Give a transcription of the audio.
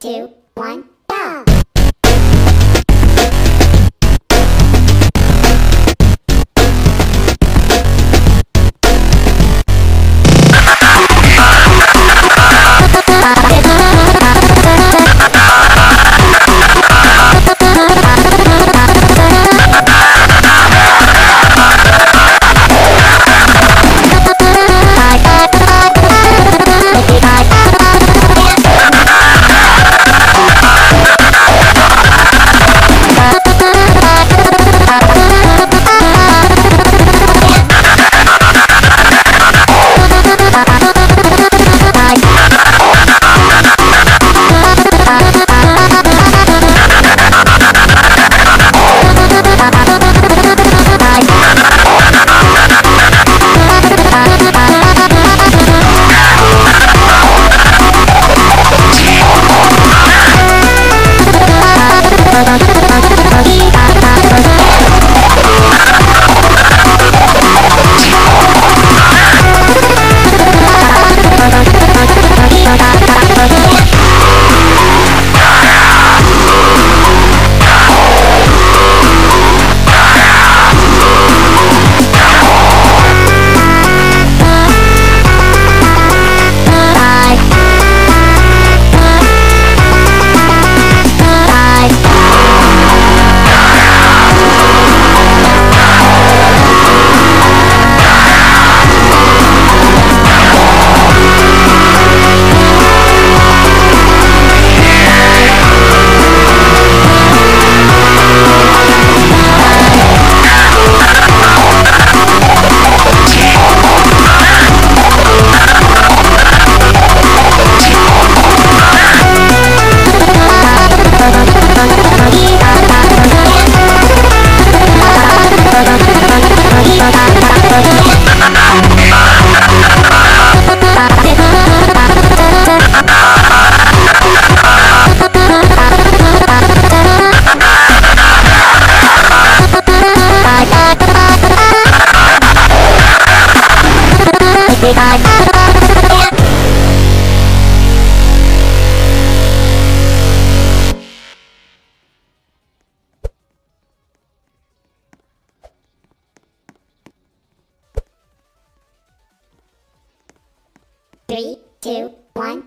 two, one, Three, two, one.